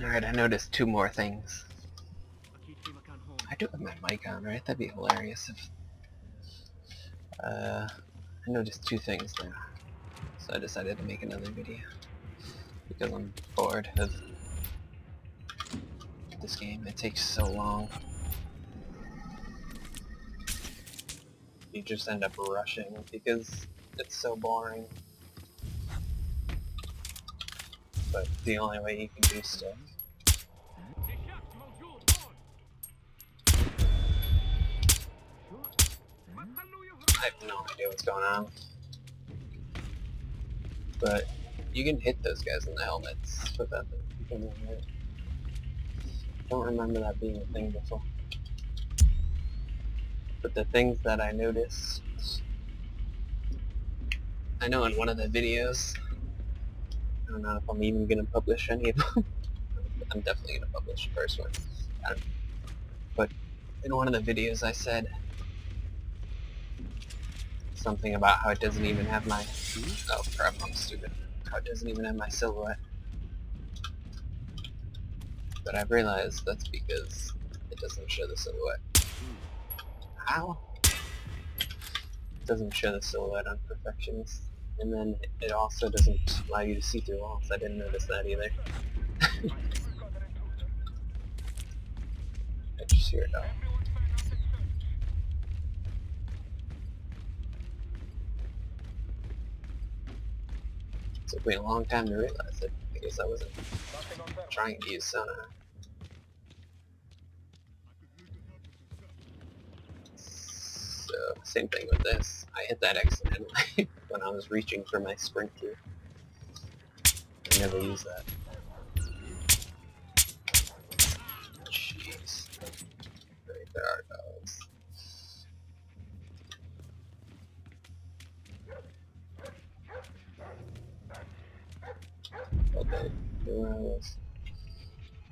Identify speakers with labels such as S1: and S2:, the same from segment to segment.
S1: Alright, I noticed two more things. I do have my mic on, right? That'd be hilarious if... Uh, I noticed two things there. So I decided to make another video. Because I'm bored of this game. It takes so long. You just end up rushing because it's so boring. But the only way you can do stuff. I have no idea what's going on. But you can hit those guys in the helmets without them becoming. Don't remember that being a thing before. But the things that I noticed I know in one of the videos don't know if I'm even gonna publish any of them. I'm definitely gonna publish the first one. Um, but in one of the videos I said something about how it doesn't even have my oh crap I'm stupid how it doesn't even have my silhouette but I've realized that's because it doesn't show the silhouette how? It doesn't show the silhouette on Perfectionist and then it also doesn't allow you to see through walls I didn't notice that either I just hear it out took me a long time to realize it. Guess I wasn't trying to use sonar. So, same thing with this. I hit that accidentally when I was reaching for my sprint key. I never use that. Jeez. Right, there are dogs. Okay, where else?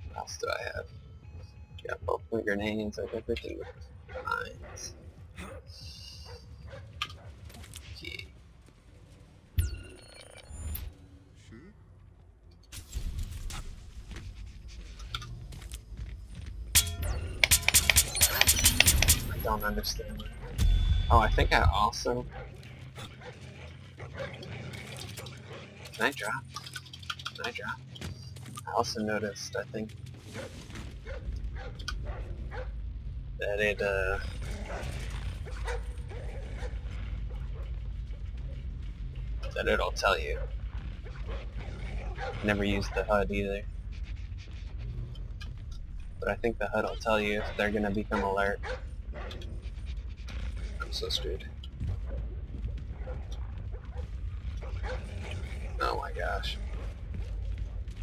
S1: What else do I have? Got both my grenades, I got everything mines. Don't understand. Oh, I think I also... Can I drop? Can I drop? I also noticed, I think, that it, uh... that it'll tell you. Never used the HUD either. But I think the HUD will tell you if they're gonna become alert. I'm so screwed. Oh my gosh.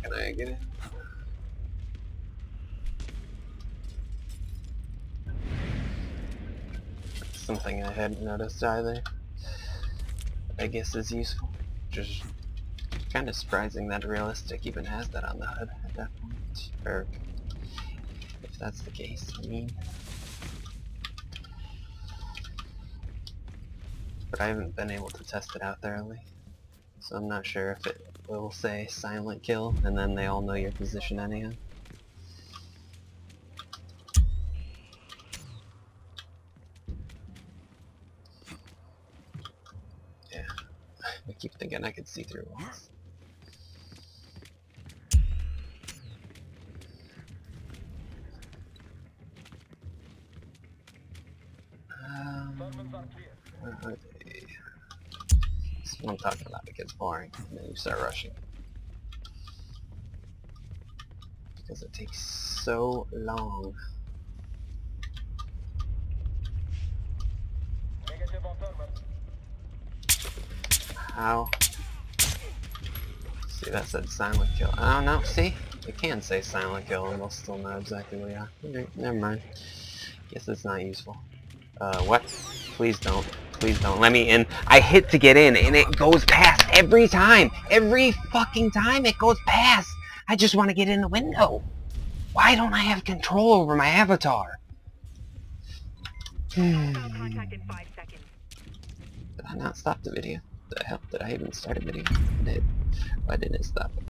S1: Can I get it? Something I hadn't noticed either. I guess is useful. Just kind of surprising that Realistic even has that on the HUD at that point. Or if that's the case, I mean. But I haven't been able to test it out thoroughly. So I'm not sure if it will say silent kill and then they all know your position anyhow. I keep thinking I could see through walls. Um, where are they? That's what I'm talking about. It gets boring, and then you start rushing. Because it takes so long. How? See, that said silent kill. Oh no, see? It can say silent kill and we'll still know exactly where you are. Never mind. Guess it's not useful. Uh, what? Please don't. Please don't let me in. I hit to get in and it goes past every time. Every fucking time it goes past. I just want to get in the window. Why don't I have control over my avatar? Hmm.
S2: Contact in five seconds.
S1: Did I not stop the video? The hell? Did I even start a video? I did. Why didn't it stop?